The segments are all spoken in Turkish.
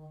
My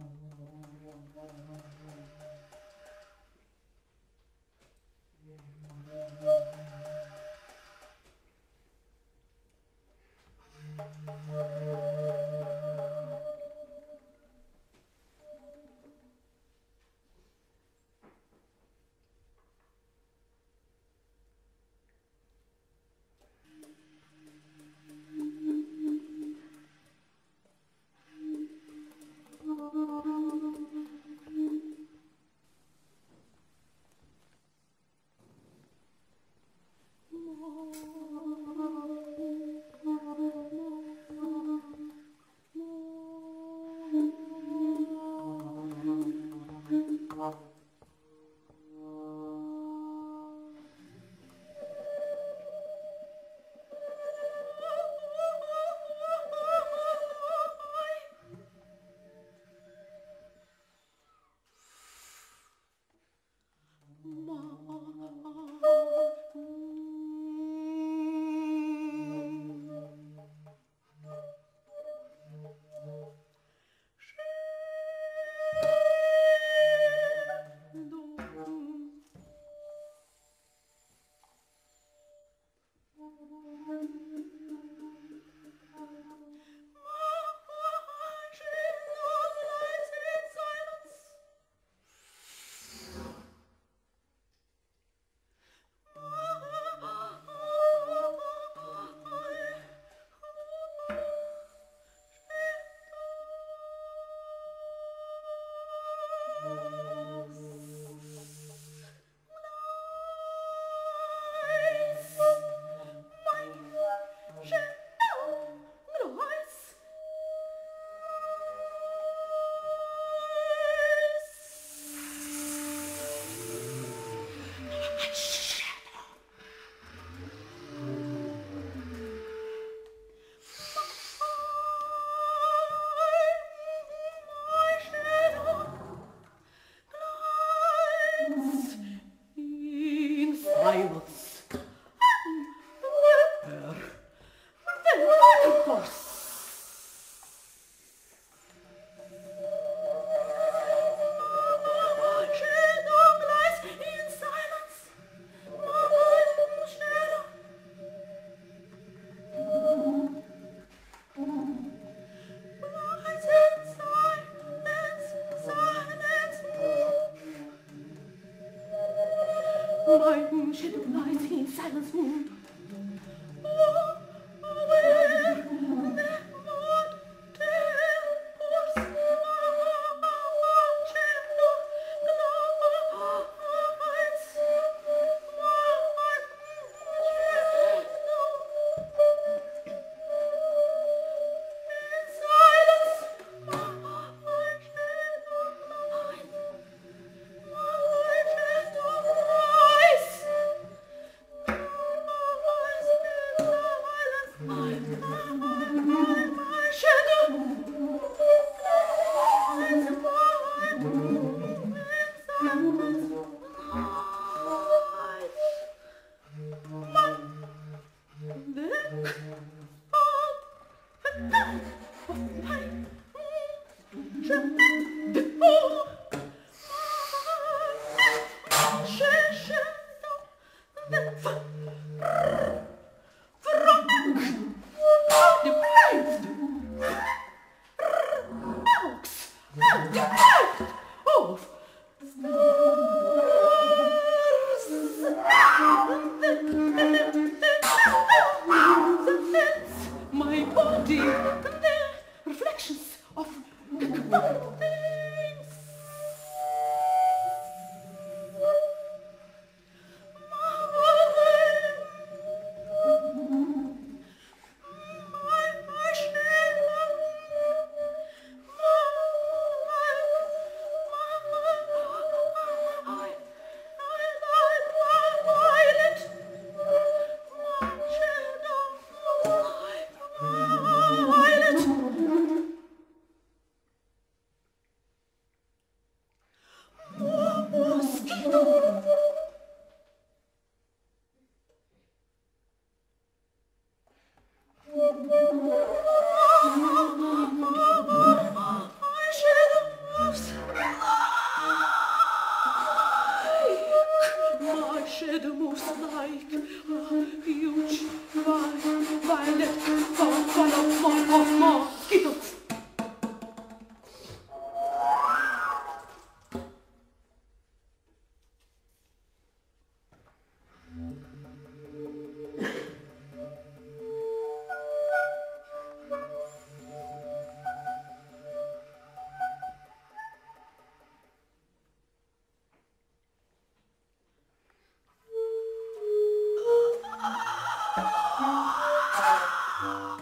あ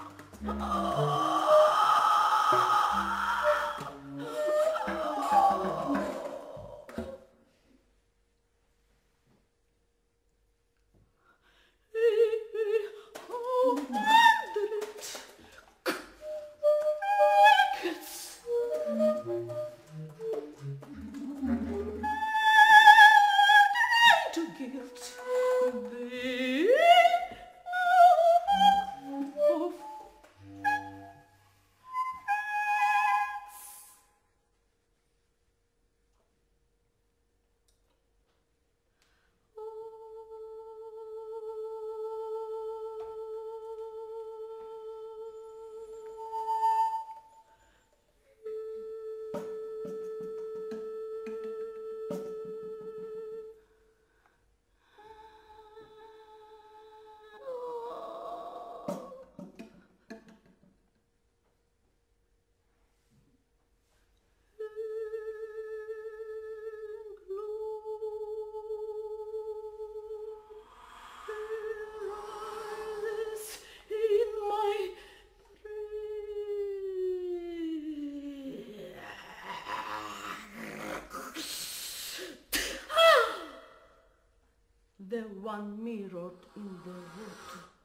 あ。The one mirrored in the water.